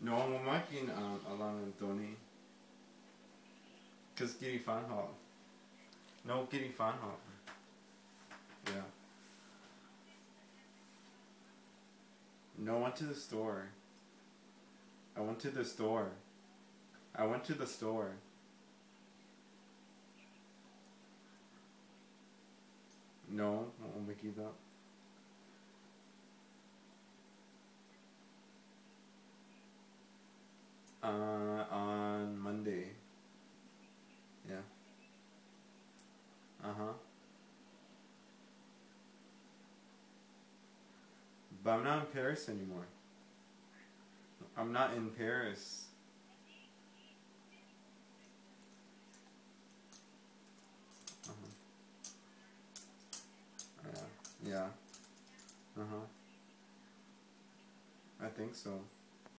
No, mamakin um, alang ng Tony. Cause giri fan. No, giri fan. Yeah. No, I went to the store. I went to the store. I went to the store. No, make you that. Uh, on Monday. Yeah. Uh huh. But I'm not in Paris anymore. I'm not in Paris. Uh-huh. Yeah. Yeah. Uh huh. I think so.